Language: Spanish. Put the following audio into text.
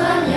manos.